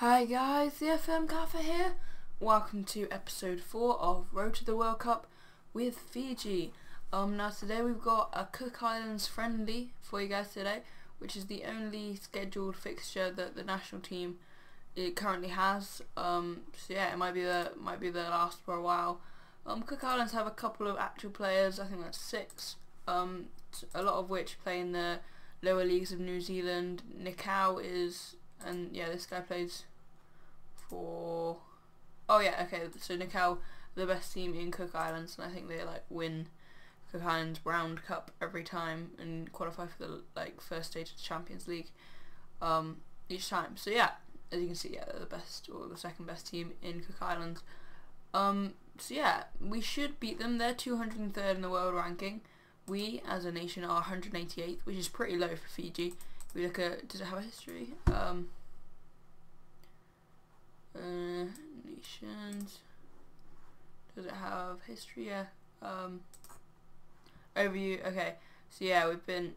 Hi guys, the FM Gaffer here. Welcome to episode 4 of Road to the World Cup with Fiji. Um, now today we've got a Cook Islands friendly for you guys today, which is the only scheduled fixture that the national team it currently has. Um, so yeah, it might be the might be the last for a while. Um, Cook Islands have a couple of actual players. I think that's six. Um, a lot of which play in the lower leagues of New Zealand. Nikao is, and yeah, this guy plays for. Oh yeah, okay. So Nikao, the best team in Cook Islands, and I think they like win Cook Islands Round Cup every time and qualify for the like first stage of the Champions League um, each time. So yeah, as you can see, yeah, they're the best or the second best team in Cook Islands. Um, so yeah, we should beat them. They're 203rd in the world ranking. We, as a nation, are 188th, which is pretty low for Fiji. We look at, does it have a history? Um, uh, nations. Does it have history? Yeah. Um, overview. Okay. So yeah, we've been.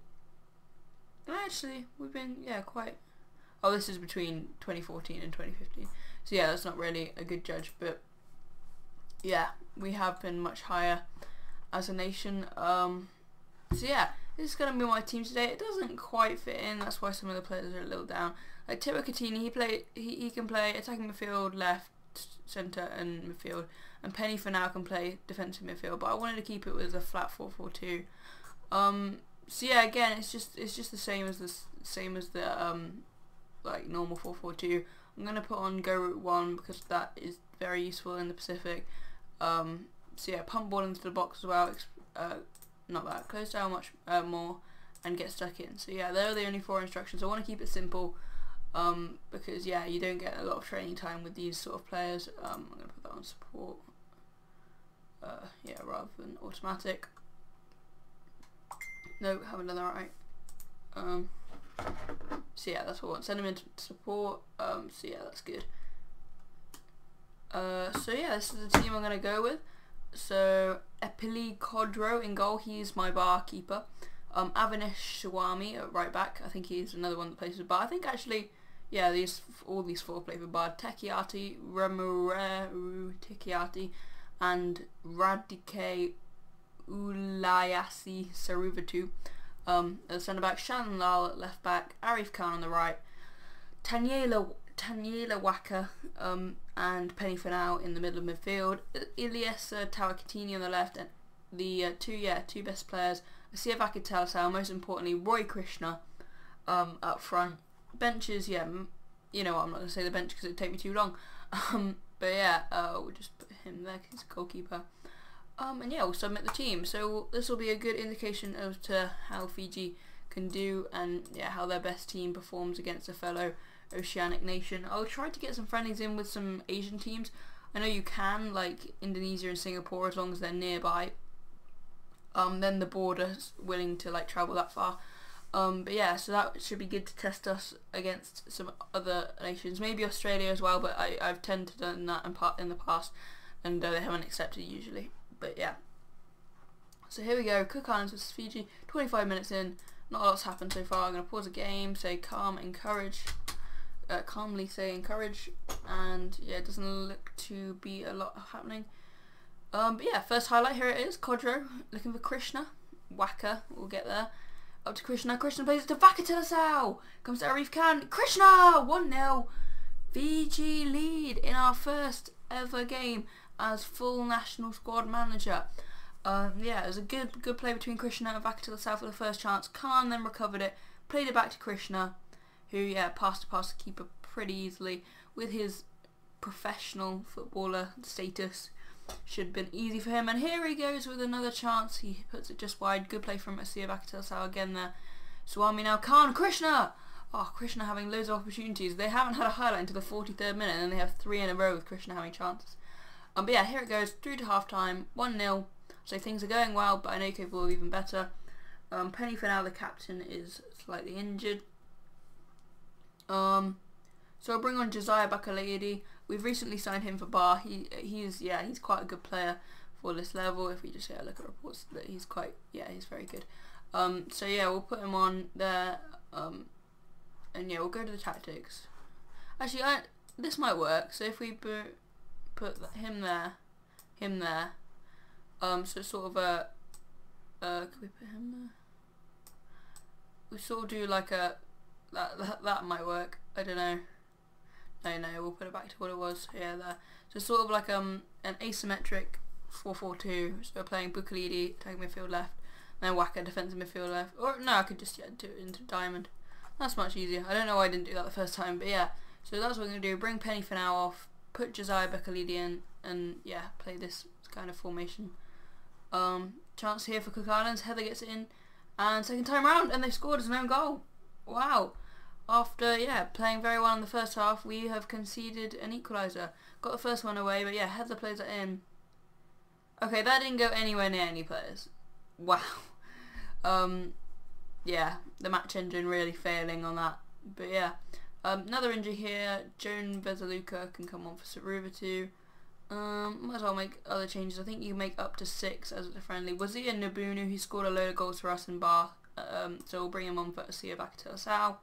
Actually, we've been yeah quite. Oh, this is between 2014 and 2015. So yeah, that's not really a good judge, but yeah, we have been much higher as a nation. Um, so yeah, this is going to be my team today. It doesn't quite fit in. That's why some of the players are a little down. Like Katini, he play he, he can play attacking midfield, left, centre, and midfield. And Penny for now can play defensive midfield. But I wanted to keep it with a flat four four two. Um, so yeah, again, it's just it's just the same as the same as the um, like normal four four two. I'm gonna put on go route one because that is very useful in the Pacific. Um, so yeah, pump ball into the box as well. Uh, not that. Close down much uh, more and get stuck in. So yeah, they're the only four instructions. I want to keep it simple um, because yeah, you don't get a lot of training time with these sort of players. Um, I'm going to put that on support. Uh, yeah, rather than automatic. No, haven't done that right. Um, so yeah, that's what I want. Send them into support. Um, so yeah, that's good. Uh, so yeah, this is the team I'm going to go with. So Epili Kodro in goal. He's my Ba keeper. Um, Avinash Shawami at right back. I think he's another one that plays with Ba. I think actually, yeah, these all these four play for Ba. Tekiati, Remureru Tekiati, and Radike Ulayasi Saruvatu. Um, as centre back, Shannon Lal at left back, Arif Khan on the right, Tanyela Tanyela Waka um, and Penny now in the middle of midfield. Ilyesa Tawakatini on the left and the uh, two yeah two best players. Asia Vakatalasau, most importantly Roy Krishna um, up front. Benches, yeah, you know what, I'm not going to say the bench because it would take me too long. Um, but yeah, uh, we'll just put him there because he's a goalkeeper. Um, and yeah, we'll submit the team. So this will be a good indication as to how Fiji can do and yeah how their best team performs against a fellow Oceanic nation. I'll try to get some friendlies in with some Asian teams. I know you can, like Indonesia and Singapore, as long as they're nearby. Um, then the border's willing to like travel that far. Um, but yeah, so that should be good to test us against some other nations, maybe Australia as well. But I, I've tended to done that in part in the past, and uh, they haven't accepted usually. But yeah. So here we go, Cook Islands versus Fiji. 25 minutes in, not a lot's happened so far. I'm gonna pause the game, say calm, encourage uh, calmly say encourage and yeah it doesn't look to be a lot happening. Um, but yeah first highlight here it is Kodro looking for Krishna. Waka we'll get there. Up to Krishna. Krishna plays it to Vaka Vakatilasau comes to Arif Khan. Krishna 1-0 Fiji lead in our first ever game as full national squad manager. Um, yeah, it was a good good play between Krishna and Vaka Vakatilasau for the first chance. Khan then recovered it, played it back to Krishna, who yeah passed past the keeper pretty easily with his professional footballer status. Should have been easy for him. And here he goes with another chance. He puts it just wide. Good play from Asia Vakatalasau again there. Swami now Khan Krishna! Oh Krishna having loads of opportunities. They haven't had a highlight until the 43rd minute and they have three in a row with Krishna having chances. Um, but yeah here it goes through to half time 1-0 so things are going well but I know capable of even better. Um, Penny for now the captain is slightly injured um, so I'll bring on Josiah Bakalaidi. We've recently signed him for Ba. He he's yeah he's quite a good player for this level. If we just yeah, look at reports, that he's quite yeah he's very good. Um, so yeah, we'll put him on there. Um, and yeah, we'll go to the tactics. Actually, I this might work. So if we put him there, him there, um, so sort of a, uh, can we put him there? We sort of do like a, that that, that might work. I don't know. No, no, we'll put it back to what it was. Yeah, there. So sort of like um an asymmetric 4-4-2. So we're playing Bukalidi, attacking midfield left, and then Waka defensive midfield left. Or no, I could just yeah, do it into diamond. That's much easier. I don't know why I didn't do that the first time, but yeah. So that's what we're going to do. Bring Penny for now off, put Josiah Bukalidi in, and yeah, play this kind of formation. Um, chance here for Cook Islands. Heather gets it in, and second time round, and they scored as an own goal. Wow. After, yeah, playing very well in the first half, we have conceded an equaliser. Got the first one away, but yeah, Heather plays it in. Okay, that didn't go anywhere near any players. Wow. Um, yeah, the match engine really failing on that. But yeah, um, another injury here. Joan Vesaluka can come on for Saruvatu. Um, might as well make other changes. I think you make up to six as a friendly. Wazia Nabunu, he scored a load of goals for us in Ba. Um, so we'll bring him on for to Sal.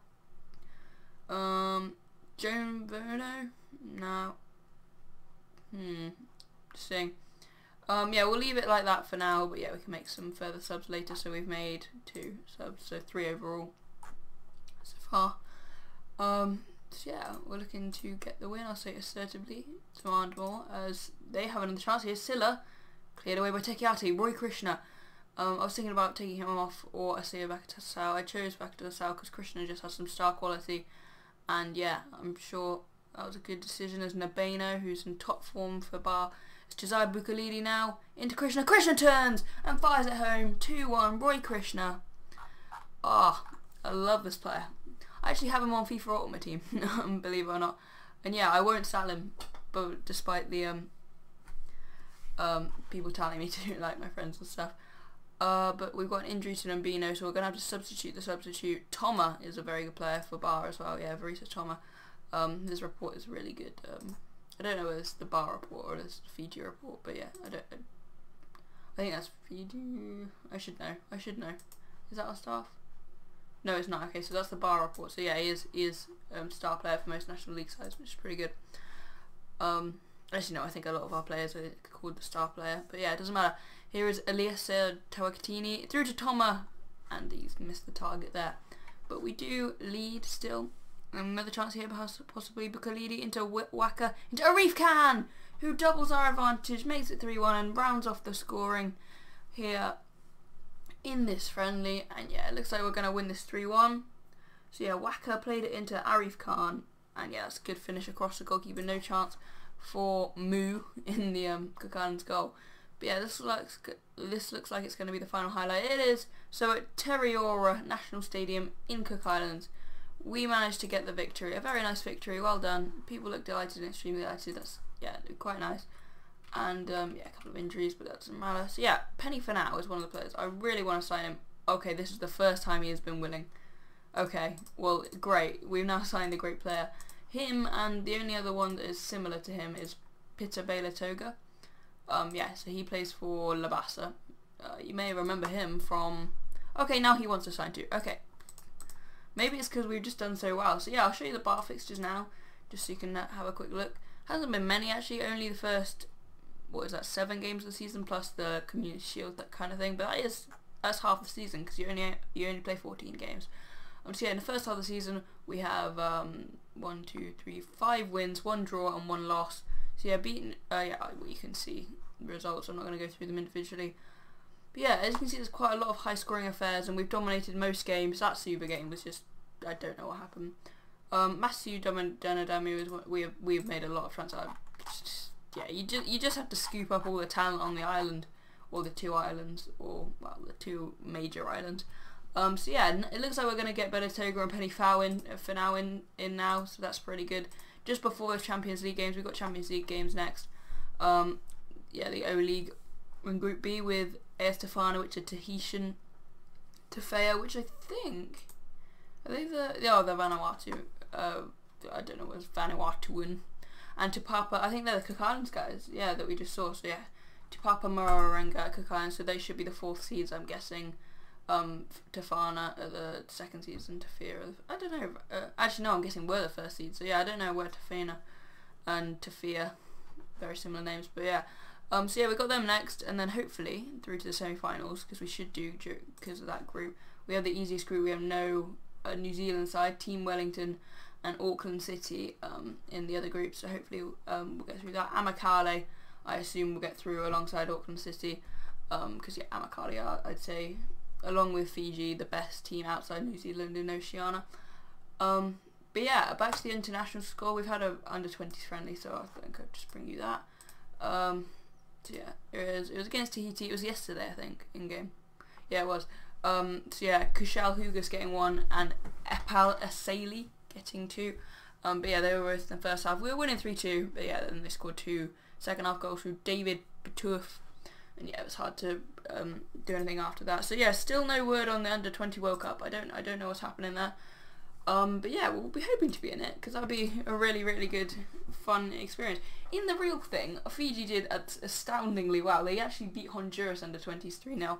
Um, Joan Verno? No. Hmm. Interesting. Um, yeah, we'll leave it like that for now, but yeah, we can make some further subs later. So we've made two subs, so three overall so far. Um, so yeah, we're looking to get the win, I'll say assertively, demand more, as they have another chance here. Silla, cleared away by Tekiati, Roy Krishna. Um, I was thinking about taking him off or Asiya Bakatasau. I chose Bakatasau because Krishna just has some star quality. And yeah, I'm sure that was a good decision as Nabeno, who's in top form for Ba, it's Josiah Bukalidi now. Into Krishna. Krishna turns and fires it home. 2-1. Roy Krishna. Ah, oh, I love this player. I actually have him on FIFA Ultimate Team, believe it or not. And yeah, I won't sell him, but despite the um, um, people telling me to, like my friends and stuff. Uh, but we've got an injury to Nambino, so we're going to have to substitute the substitute. Toma is a very good player for Ba as well. Yeah, Verisa Toma. Um, his report is really good. Um, I don't know whether it's the Ba report or it's Fiji report, but yeah, I don't. I think that's Fiji. I should know. I should know. Is that our staff? No, it's not. Okay, so that's the Ba report. So yeah, he is he is um, star player for most national league sides, which is pretty good. Um, actually, no, I think a lot of our players are called the star player, but yeah, it doesn't matter. Here is Eliasa Tawakatini through to Toma, and he's missed the target there. But we do lead still. Another chance here, possibly Bukalidi into Waka, into Arif Khan, who doubles our advantage, makes it 3-1 and rounds off the scoring here in this friendly. And yeah, it looks like we're going to win this 3-1. So yeah, Waka played it into Arif Khan. And yeah, that's a good finish across the goalkeeper. No chance for Moo in the um, Kakan's goal. But yeah, this looks this looks like it's going to be the final highlight. It is. So at Teriora National Stadium in Cook Islands, we managed to get the victory. A very nice victory. Well done. People look delighted and extremely delighted. That's yeah, quite nice. And um, yeah, a couple of injuries, but that doesn't matter. So yeah, Penny for now is one of the players. I really want to sign him. Okay, this is the first time he has been winning. Okay, well, great. We've now signed a great player. Him and the only other one that is similar to him is Peter Baylor Toga. Um, yeah, so he plays for Labasa. Uh, you may remember him from... Okay, now he wants to sign too. Okay, Maybe it's because we've just done so well. So yeah, I'll show you the Ba fixtures now, just so you can have a quick look. Hasn't been many actually, only the first, what is that, seven games of the season plus the Community Shield, that kind of thing. But that is, that's half the season because you only you only play 14 games. Um, so yeah, in the first half of the season we have um, one, two, three, five wins, one draw and one loss. So yeah, beaten, uh, yeah, you can see results. I'm not going to go through them individually. But yeah, as you can see, there's quite a lot of high-scoring affairs, and we've dominated most games. That Super game was just, I don't know what happened. Um, Matthew Donadami is we have we've made a lot of transfers. Yeah, you just you just have to scoop up all the talent on the island, or the two islands, or well, the two major islands. Um, so yeah, it looks like we're gonna get better Toga and Penny Fowl in uh, for now in in now, so that's pretty good. Just before the Champions League games, we've got Champions League games next. Um, yeah, the O League in Group B with AS Tefana, which are Tahitian, Tafea, which I think are they the oh the Vanuatu uh, I don't know what's Vanuatuan and Tupapa I think they're the Islands guys yeah that we just saw so yeah Tupapa Maraerenga Islands so they should be the fourth seeds I'm guessing um the second seeds and Tefera I don't know uh, actually no I'm guessing we're the first seeds so yeah I don't know where Tefana and Tafea. Very similar names, but yeah. Um, so yeah, we got them next, and then hopefully through to the semi-finals because we should do because of that group. We have the easiest group. We have no uh, New Zealand side, Team Wellington, and Auckland City um, in the other group. So hopefully um, we'll get through that. Amicale, I assume we'll get through alongside Auckland City because um, yeah, Amicale are, I'd say, along with Fiji, the best team outside New Zealand in Oceania. Um, but yeah, back to the international score. We've had a under 20s friendly, so I think I'll just bring you that. Um, so yeah, it was, it was against Tahiti. It was yesterday, I think, in game. Yeah, it was. Um, so yeah, Kushal Hugas getting one and Epal Asali getting two. Um, but yeah, they were both in the first half. We were winning 3-2, but yeah, then they scored two second half goals through David Batouf. And yeah, it was hard to um, do anything after that. So yeah, still no word on the under 20 World Cup. I don't I don't know what's happening there. Um, but yeah, we'll be hoping to be in it because that would be a really, really good, fun experience. In the real thing, Fiji did astoundingly well. They actually beat Honduras under 23 3 0.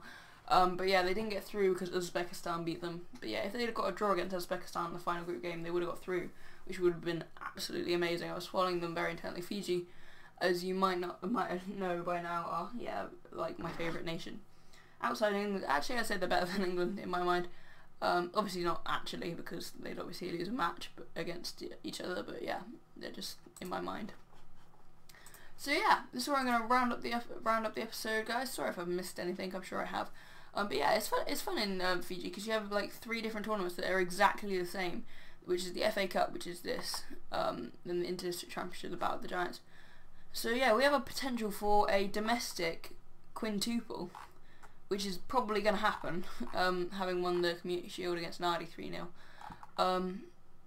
Um, but yeah, they didn't get through because Uzbekistan beat them. But yeah, if they'd have got a draw against Uzbekistan in the final group game, they would have got through, which would have been absolutely amazing. I was following them very intently. Fiji, as you might not might know by now, are yeah like my favourite nation. Outside England, actually, I'd say they're better than England in my mind. Um, obviously not actually because they'd obviously lose a match against each other, but yeah, they're just in my mind. So yeah, this is where I'm gonna round up the round up the episode, guys. Sorry if I've missed anything. I'm sure I have. Um, but yeah, it's fun. It's fun in uh, Fiji because you have like three different tournaments that are exactly the same, which is the FA Cup, which is this, um, then the Inter-District Championship, the Battle of the Giants. So yeah, we have a potential for a domestic quintuple, which is probably going to happen, um, having won the Community Shield against Nadi 3-0. Um,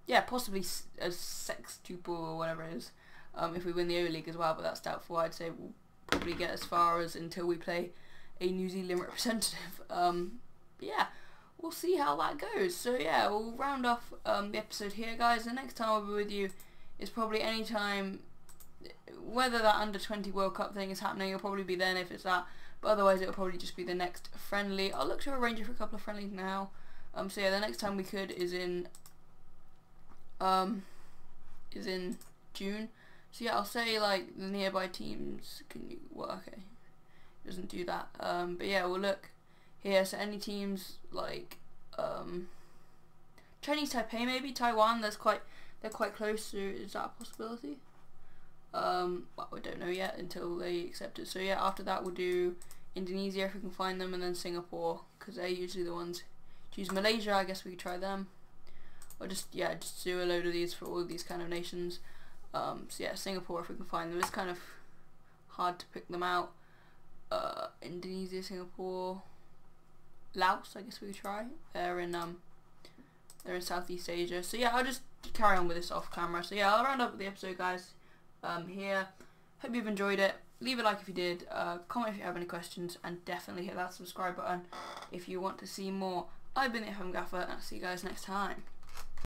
yeah, possibly a sextuple or whatever it is, um, if we win the O League as well, but that's doubtful. I'd say we'll probably get as far as until we play a New Zealand representative. Um, yeah, we'll see how that goes. So yeah, we'll round off um, the episode here, guys. The next time I'll be with you is probably any time, whether that under 20 World Cup thing is happening, it'll probably be then if it's that. But otherwise, it'll probably just be the next friendly. I'll look to arrange it for a couple of friendlies now. Um, so yeah, the next time we could is in um, is in June. So yeah, I'll say like the nearby teams. Can you? Well, okay doesn't do that. Um, but yeah, we'll look here. So any teams like um, Chinese Taipei, maybe Taiwan. That's quite they're quite close. So is that a possibility? Um, we don't know yet until they accept it. So yeah, after that we'll do Indonesia if we can find them, and then Singapore because they're usually the ones. Choose Malaysia. I guess we could try them. Or just yeah, just do a load of these for all of these kind of nations. Um, so yeah, Singapore if we can find them. It's kind of hard to pick them out uh, Indonesia, Singapore, Laos. I guess we could try. They're in um, they're in Southeast Asia. So yeah, I'll just carry on with this off camera. So yeah, I'll round up the episode, guys. Um, here. Hope you've enjoyed it. Leave a like if you did. Uh, comment if you have any questions, and definitely hit that subscribe button if you want to see more. I've been the FM Gaffer, and I'll see you guys next time.